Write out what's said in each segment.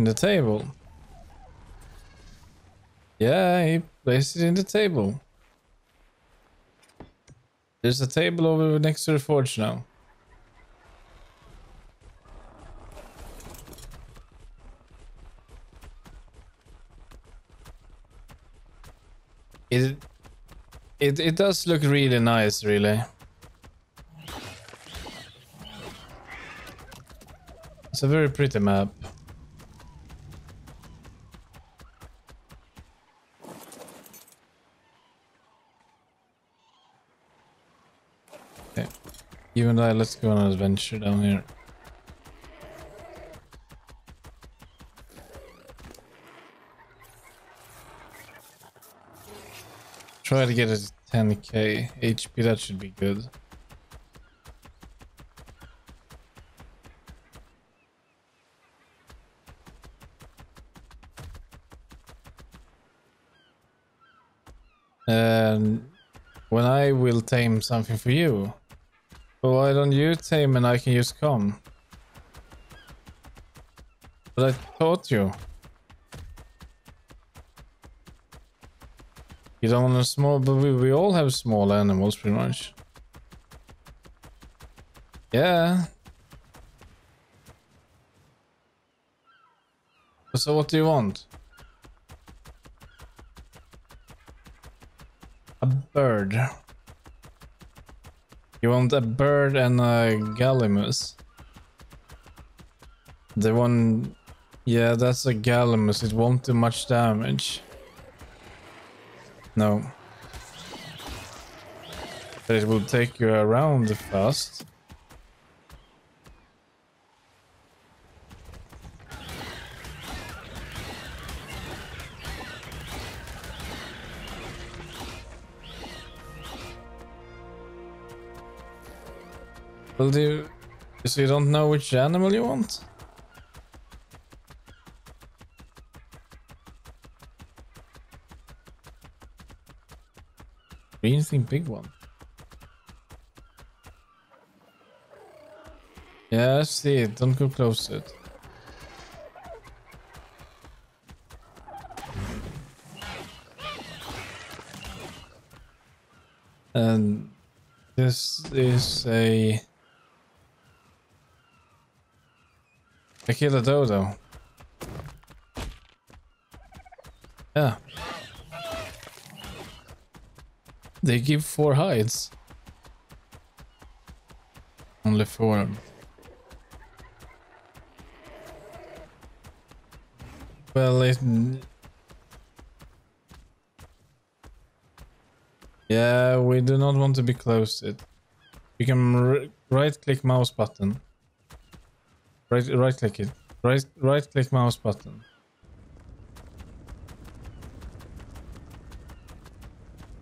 In the table. Yeah, he placed it in the table. There's a table over next to the forge now. It, it it does look really nice, really. It's a very pretty map. Okay. And I, let's go on an adventure down here. Try to get a 10k HP, that should be good. And when I will tame something for you, why don't you tame and I can use com? But I taught you. You don't want a small, but we, we all have small animals pretty much. Yeah. So what do you want? A bird. You want a bird and a gallimus. The one... Yeah, that's a gallimus. It won't do much damage. No. But it will take you around fast. Well, do you, so you don't know which animal you want? Thing, big one. Yeah, I see it. Don't go close to it. And this is a... I killed a dodo. Yeah. They give four hides. Only four. Well, it... Yeah, we do not want to be close it. You can right click mouse button. Right right click it. Right right click mouse button.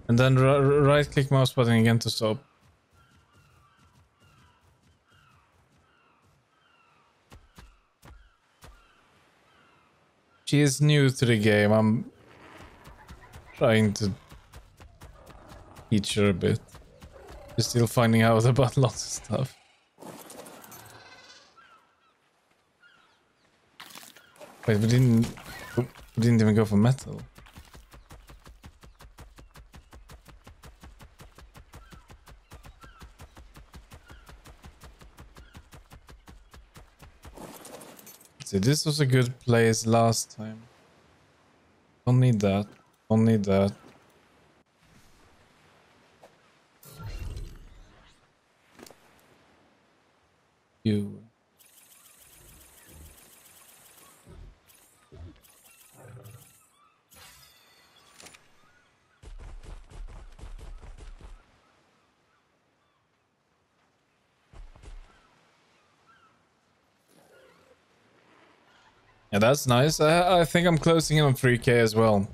And then right click mouse button again to stop. She is new to the game. I'm trying to teach her a bit. She's still finding out about lots of stuff. Wait, we didn't... We didn't even go for metal. See, this was a good place last time. Don't need that. Don't need that. You. Yeah, that's nice. I, I think I'm closing in on 3k as well.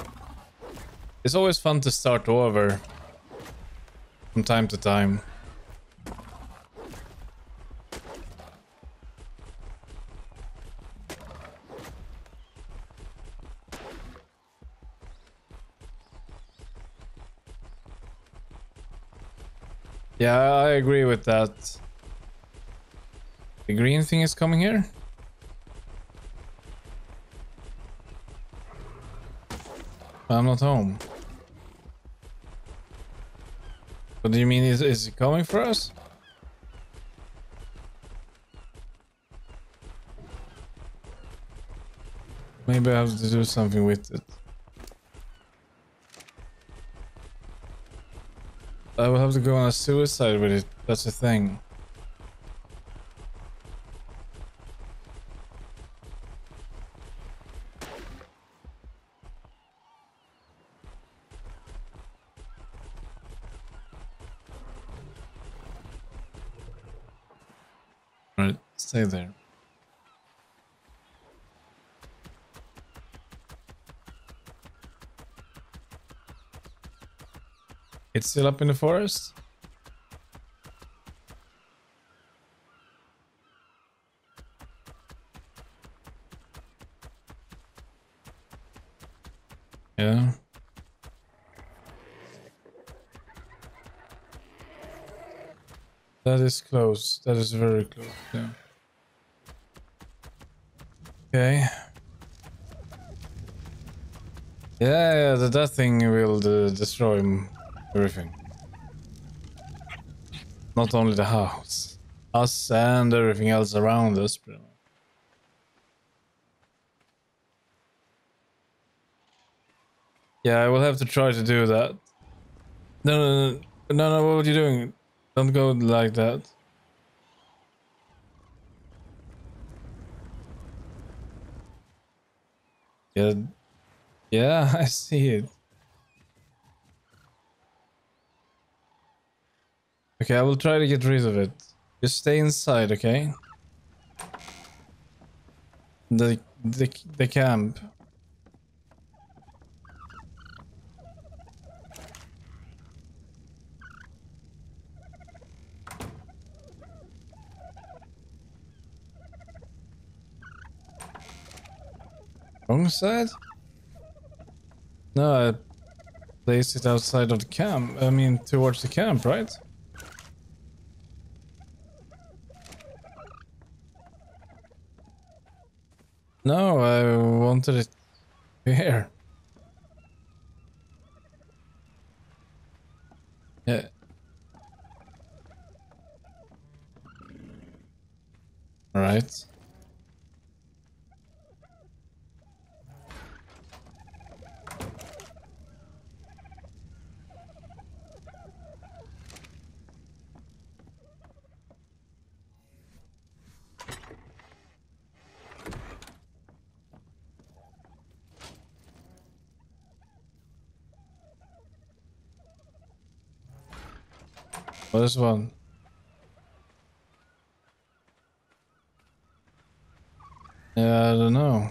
It's always fun to start over from time to time. Yeah, I agree with that. The green thing is coming here? I'm not home. What do you mean? Is, is he coming for us? Maybe I have to do something with it. I will have to go on a suicide with it. That's the thing. Alright, stay there. It's still up in the forest? Yeah. That is close. That is very close. Yeah. Okay. Yeah, yeah, that, that thing will uh, destroy m- everything. Not only the house, us and everything else around us. Yeah, I will have to try to do that. No, no, no, no, no, what are you doing? Don't go like that. Yeah, yeah, I see it. Okay, I will try to get rid of it. Just stay inside, okay? The the the camp. Wrong side? No, I placed it outside of the camp. I mean, towards the camp, right? No, I wanted it here. Yeah. All right. What is one? Yeah, I don't know.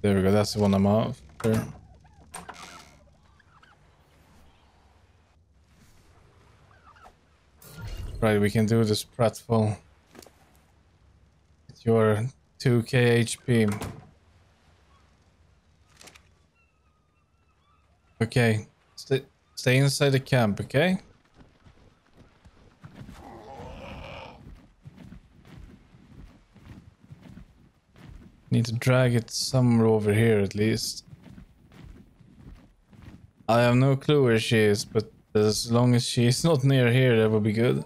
There we go, that's the one I'm after. Right, we can do this pratfall. Your 2k HP. Okay, stay, stay inside the camp, okay? Need to drag it somewhere over here at least. I have no clue where she is, but as long as she's not near here, that would be good.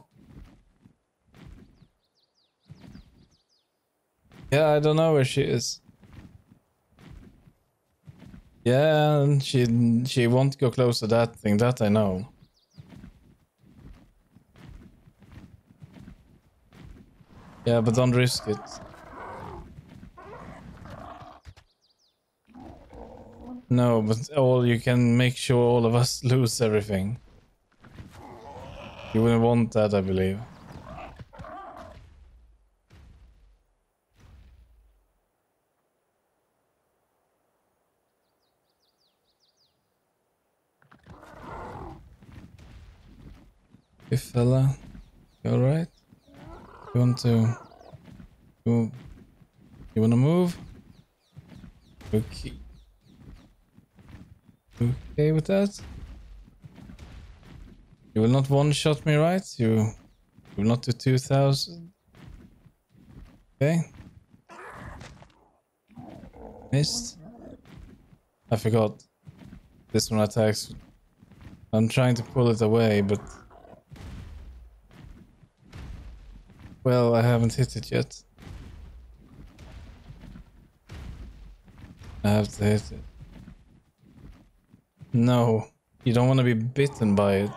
Yeah, I don't know where she is. Yeah, she she won't go close to that thing. That I know. Yeah, but don't risk it. No, but all you can make sure all of us lose everything. You wouldn't want that, I believe. Hey fella, you alright? You want to... You, you wanna move? Okay. Okay with that? You will not one-shot me, right? You will not do 2000? Okay. Missed. I forgot. This one attacks. I'm trying to pull it away, but... Well, I haven't hit it yet. I have to hit it. No, you don't want to be bitten by it.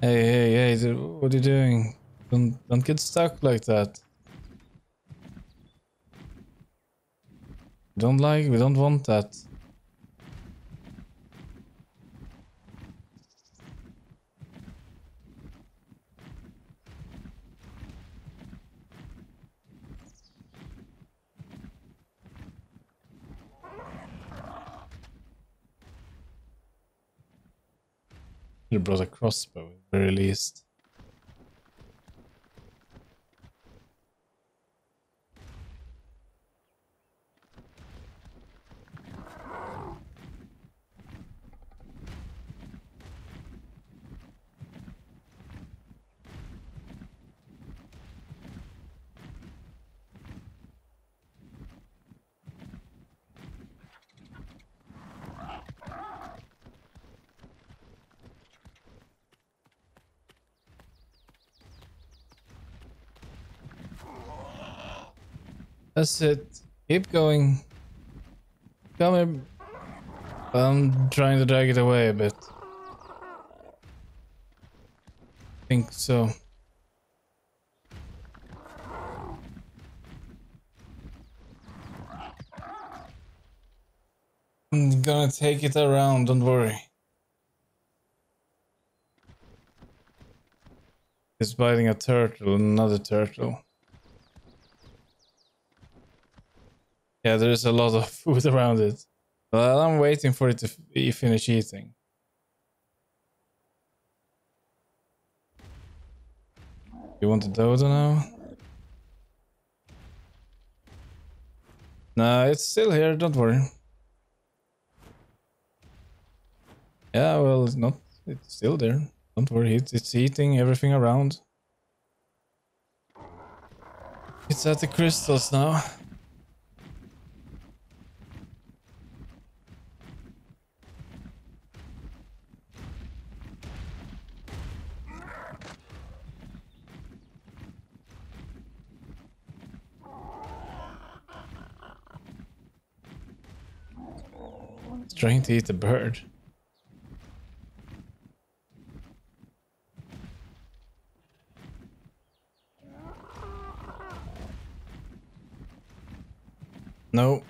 Hey, hey, hey, what are you doing? Don't, don't get stuck like that. We don't like, we don't want that. You brought a crossbow at the very least. That's it. Keep going. Come here. I'm trying to drag it away a bit. I think so. I'm gonna take it around, don't worry. It's biting a turtle, another turtle. Yeah, there's a lot of food around it. Well, I'm waiting for it to finish eating. You want the dodo now? No, it's still here, don't worry. Yeah, well, it's not. It's still there. Don't worry, it's, it's eating everything around. It's at the crystals now. Trying to eat a bird. No.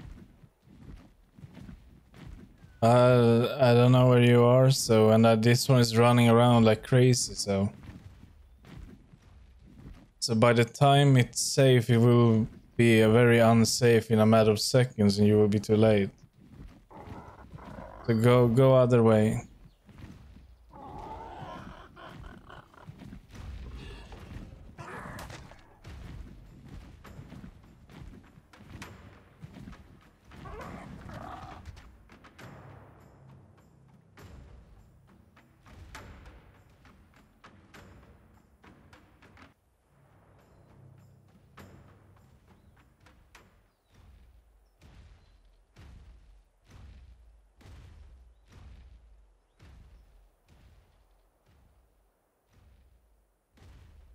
Uh, I don't know where you are, so, and uh, this one is running around like crazy, so. So by the time it's safe, it will be very unsafe in a matter of seconds and you will be too late. So go, go other way.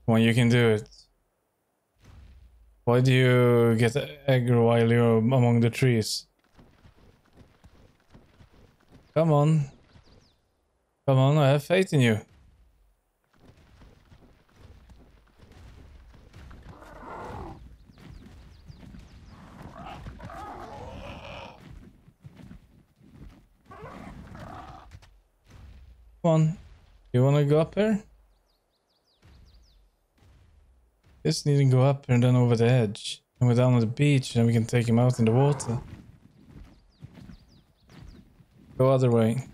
When you can do it. Why do you get aggro while you're among the trees? Come on. Come on, I have faith in you. Come on. You wanna go up there? Just need to go up and then over the edge. And we're down on the beach and we can take him out in the water. Go other way.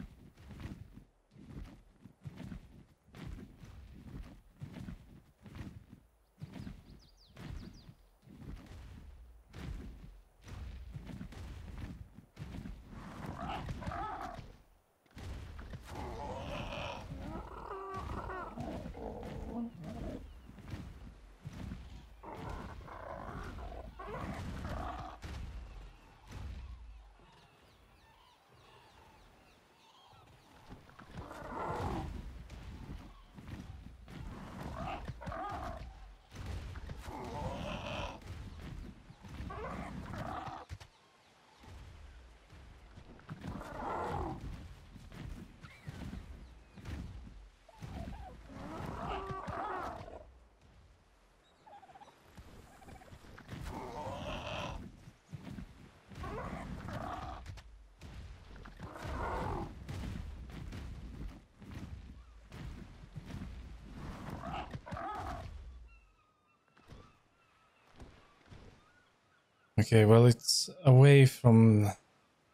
Okay, well, it's away from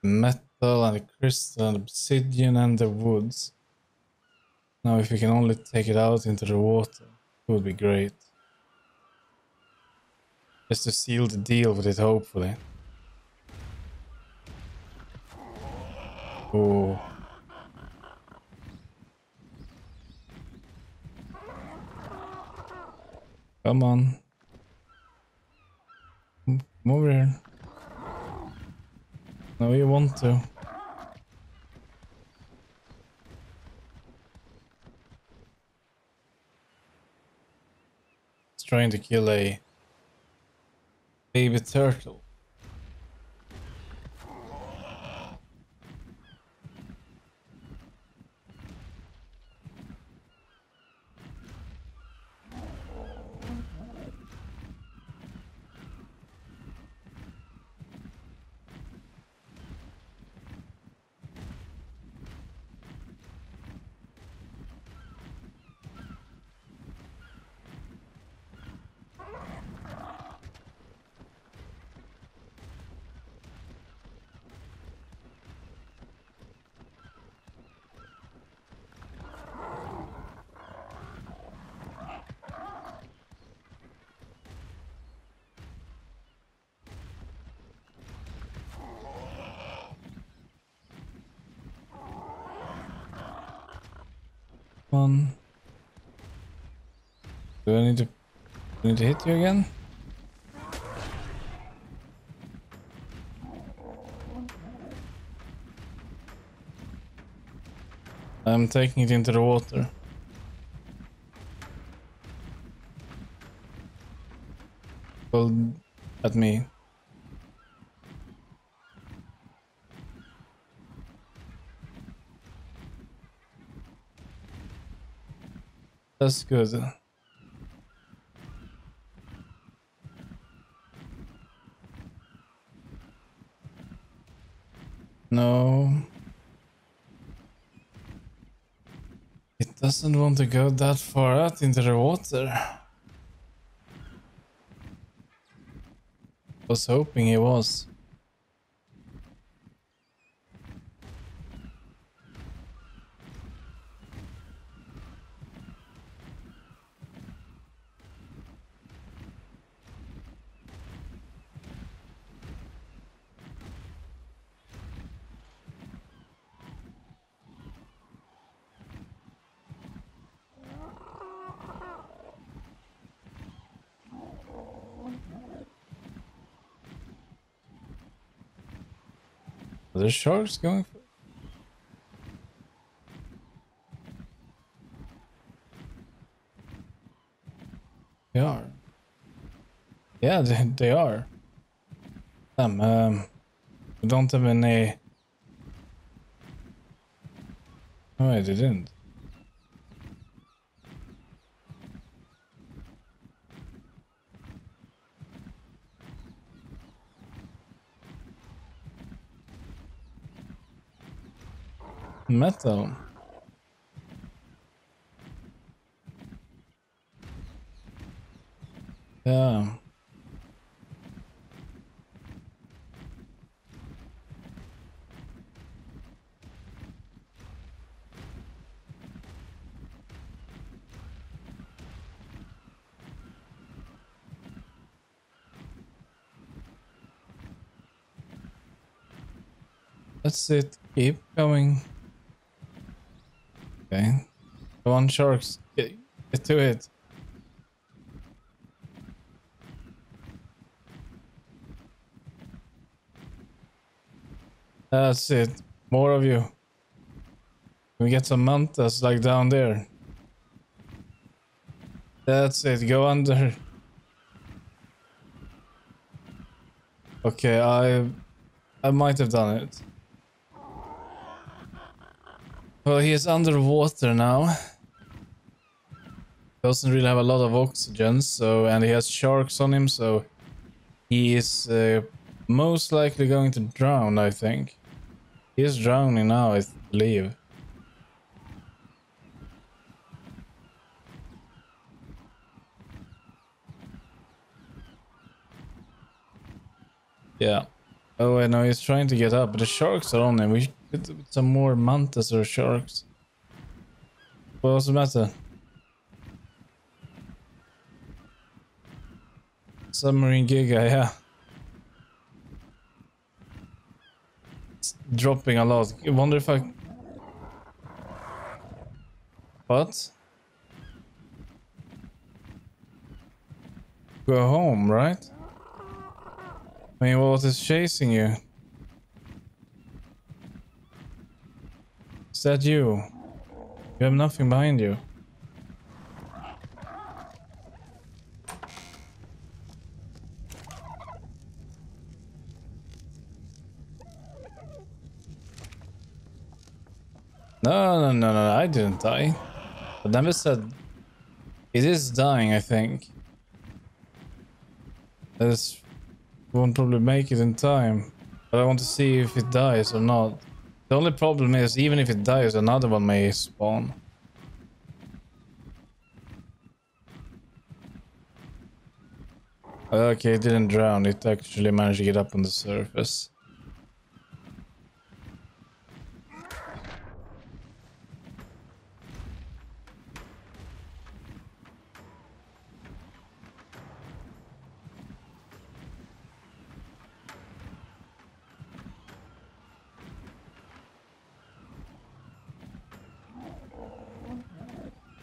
metal and the crystal and obsidian and the woods. Now, if we can only take it out into the water, it would be great. Just to seal the deal with it, hopefully. Oh. Come on. Come over here. No, you want to. It's trying to kill a baby turtle. One. Do I need to I need to hit you again? I'm taking it into the water. Well, at me. That's good. No. It doesn't want to go that far out into the water. Was hoping it was. Are there sharks going for They are. Yeah, they, they are. Um, um, we don't have any... Oh, I didn't. Metal. Yeah. That's it. Keep going. Okay. Go on, sharks. Get, get to it. That's it. More of you. Can we get some mantas like down there? That's it. Go under. Okay, I I might have done it. Well, he is underwater now. Doesn't really have a lot of oxygen, so and he has sharks on him, so he is uh, most likely going to drown. I think he is drowning now. I believe. Yeah. Oh, wait, no, he's trying to get up, but the sharks are on him. We get some more mantas or sharks. What's the matter? Submarine Giga, yeah. It's dropping a lot. I wonder if I... What? Go home, right? I mean, what is chasing you? Is that you? You have nothing behind you. No, no, no, no, I didn't die. I never said... It is dying, I think. This won't probably make it in time. But I want to see if it dies or not. The only problem is, even if it dies, another one may spawn. Okay, it didn't drown. It actually managed to get up on the surface.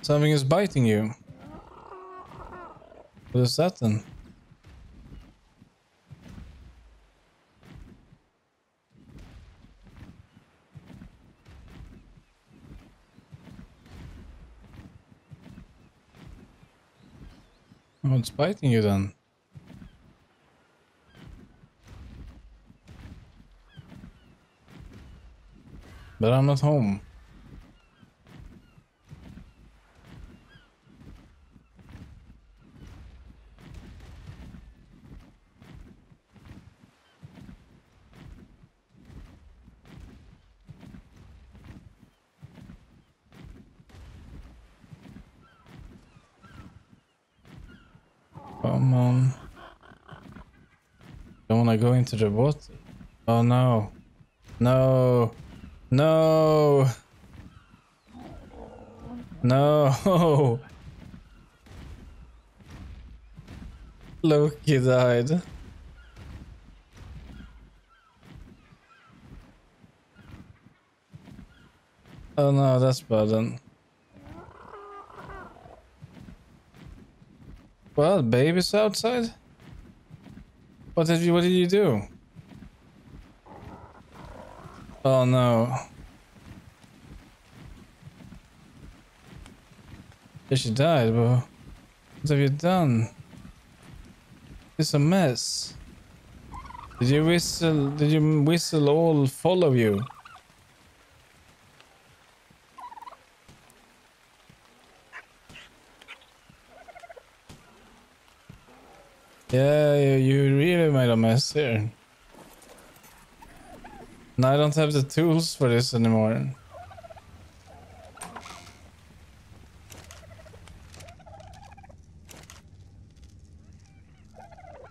Something is biting you. What is that then? Oh, What's biting you then? But I'm not home. Come on. Don't wanna go into the water. Oh no. No. No. No. Loki died. Oh no, that's bad then. Well, baby's outside. What did you? What did you do? Oh no. Yeah, she died, but what have you done? It's a mess. Did you whistle? Did you whistle all follow you? Yeah, you really made a mess here. Now I don't have the tools for this anymore.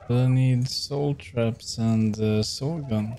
I need soul traps and uh, soul gun.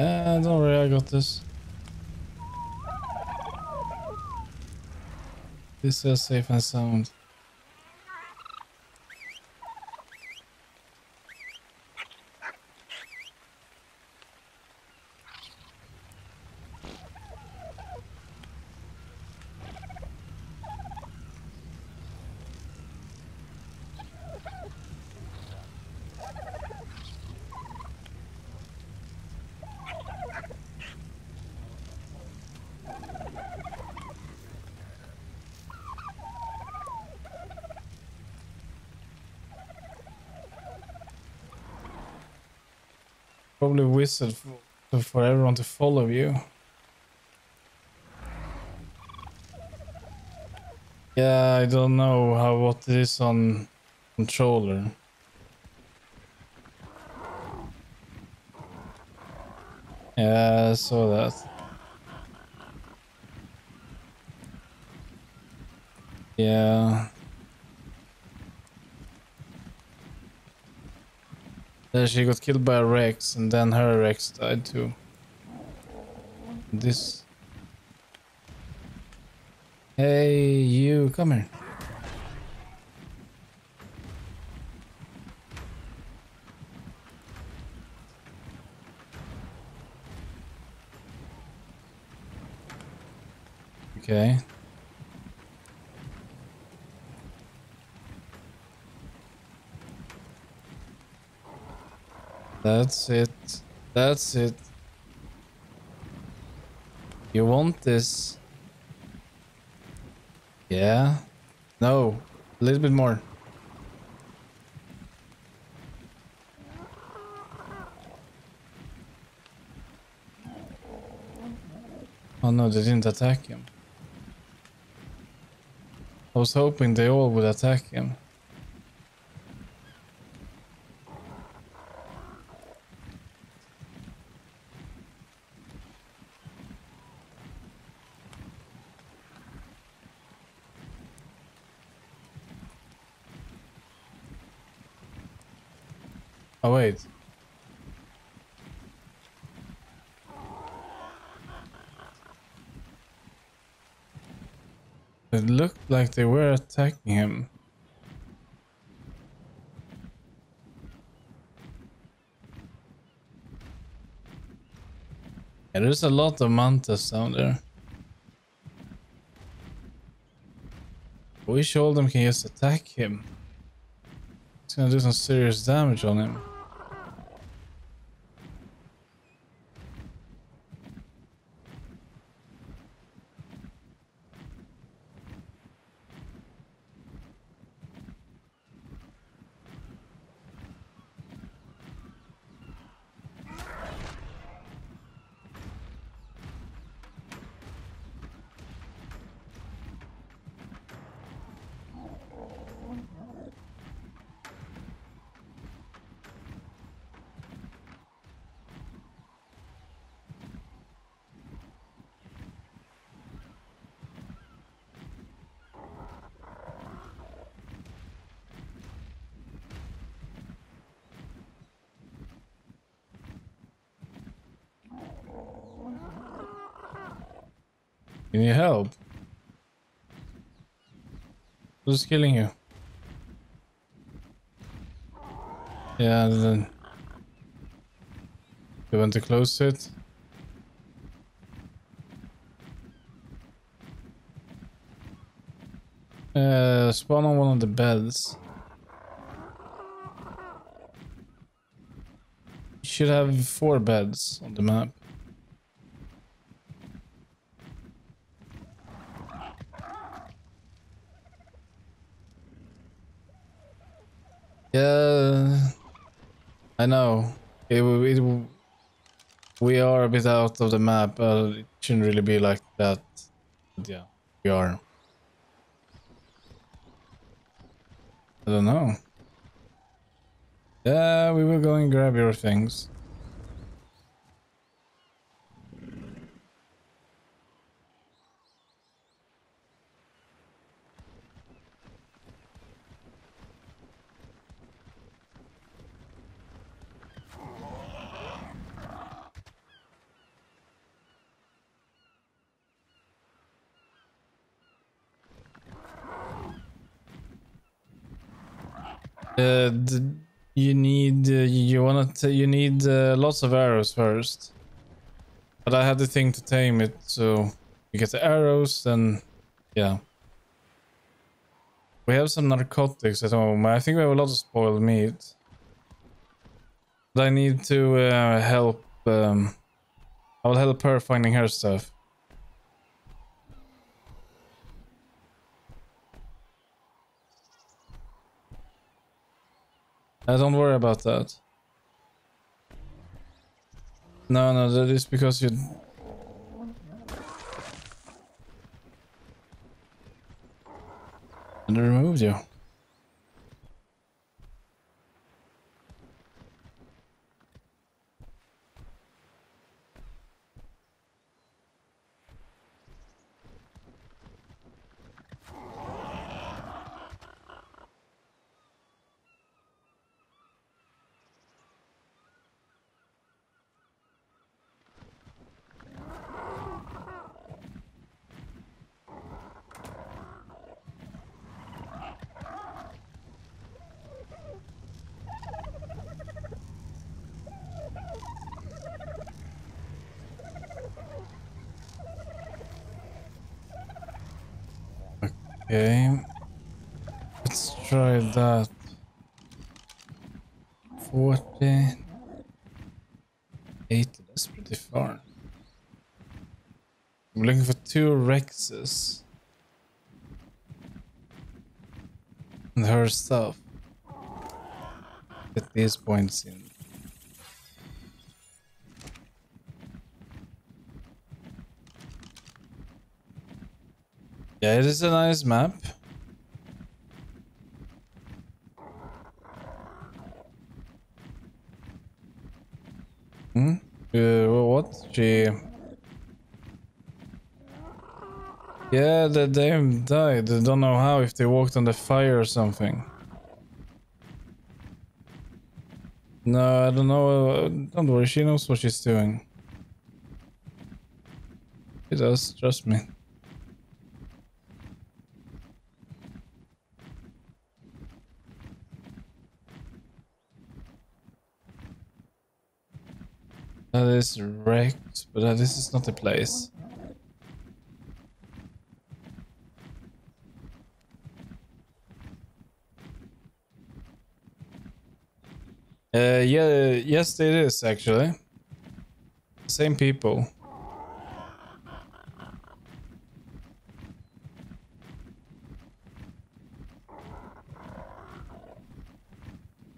Uh, don't worry, I got this. This is safe and sound. Probably wizard for, for everyone to follow you. Yeah, I don't know how what it is on controller. Yeah, I saw that. Yeah. Then she got killed by a Rex, and then her Rex died too. This. Hey, you, come here. Okay. That's it. That's it. You want this? Yeah. No. A little bit more. Oh no, they didn't attack him. I was hoping they all would attack him. Oh wait. It looked like they were attacking him. Yeah, there's a lot of mantas down there. All of them can just attack him. It's gonna do some serious damage on him. You need help? Who's killing you? Yeah, then... You want to close it? Uh, spawn on one of the beds. You should have four beds on the map. Yeah, I know. It, it, we are a bit out of the map, but it shouldn't really be like that. But yeah, we are. I don't know. Yeah, we will go and grab your things. Uh, you need uh, you want to you need uh, lots of arrows first. But I had the thing to tame it, so you get the arrows, then yeah. We have some narcotics at home. I think we have a lot of spoiled meat. But I need to uh, help. Um, I will help her finding her stuff. Uh, don't worry about that. No, no, that is because you... And I removed you. Okay. Let's that. 40. 80, that's pretty far. I'm looking for two Rexes. And her stuff. Get these points in. Yeah, it is a nice map. Hmm? Uh, what? She... Yeah, the tame died. I don't know how, if they walked on the fire or something. No, I don't know. Don't worry, she knows what she's doing. She does, trust me. That is wrecked, but uh, this is not the place. Uh, yeah, yes, it is actually. Same people.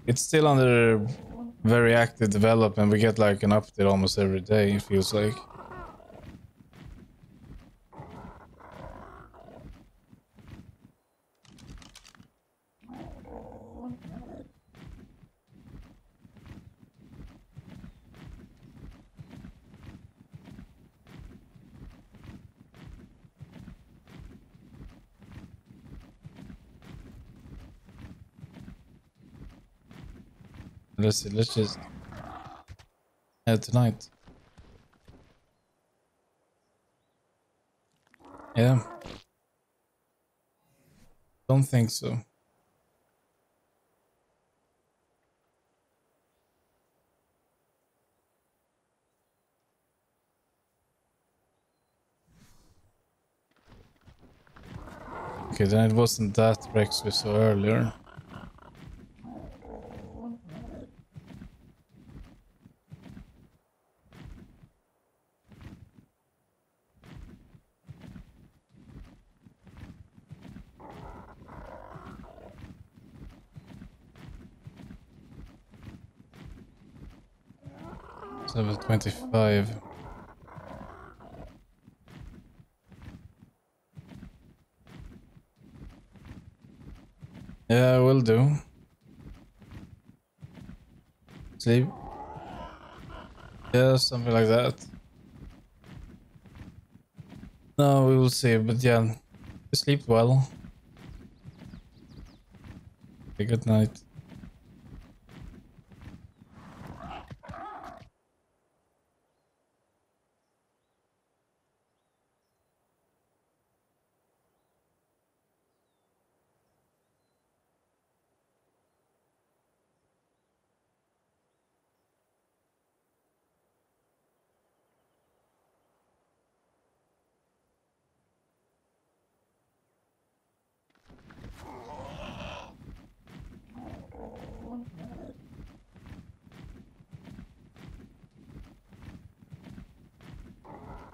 It's still under very active development. We get like an update almost every day, it feels like. Let's let's just head tonight. Yeah. Don't think so. Okay, then it wasn't that Rex we saw earlier. Level 25. Yeah, will do. Sleep. Yeah, something like that. No, we will see, but yeah. Sleep well. Okay, good night.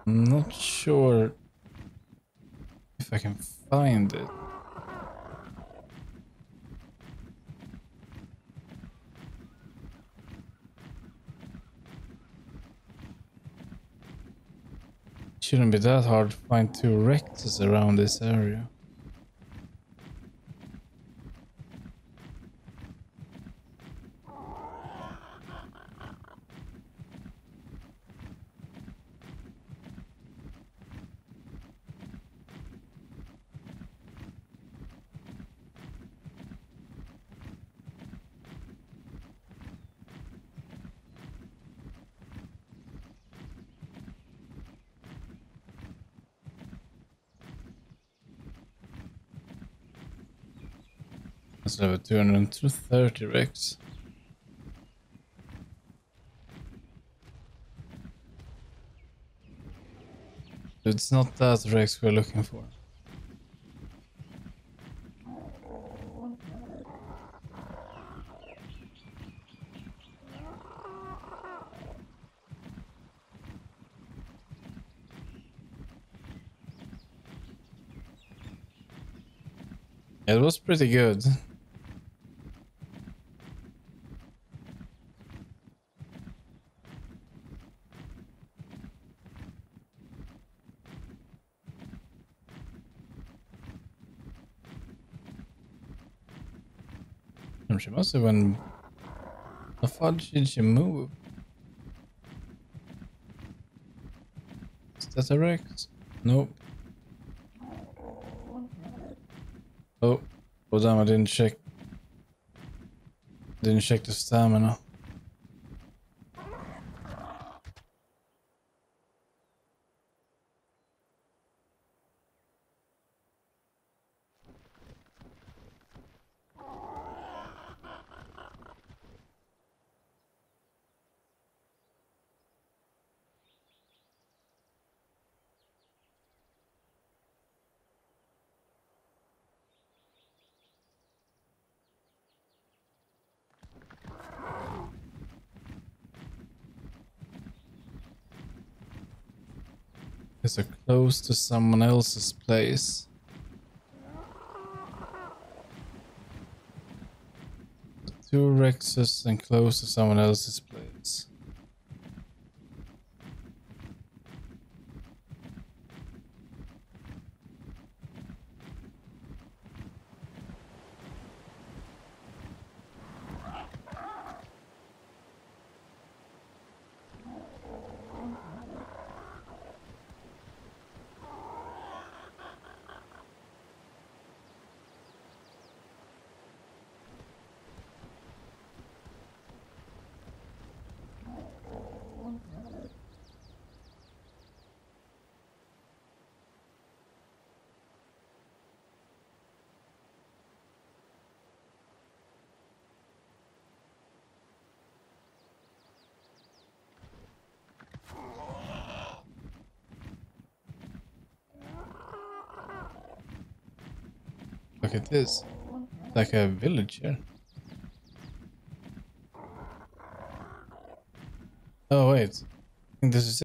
I'm not sure if I can find it. Shouldn't be that hard to find two Rexes around this area. A 230 Rex. It's not that Rex we're looking for. It was pretty good. She must have been... How far did she move? Is that a Rex? Nope. Oh, oh damn, I didn't check. Didn't check the stamina. Is are close to someone else's place. Two Rexes and close to someone else's place. This. Like a village here. Oh wait. I think this is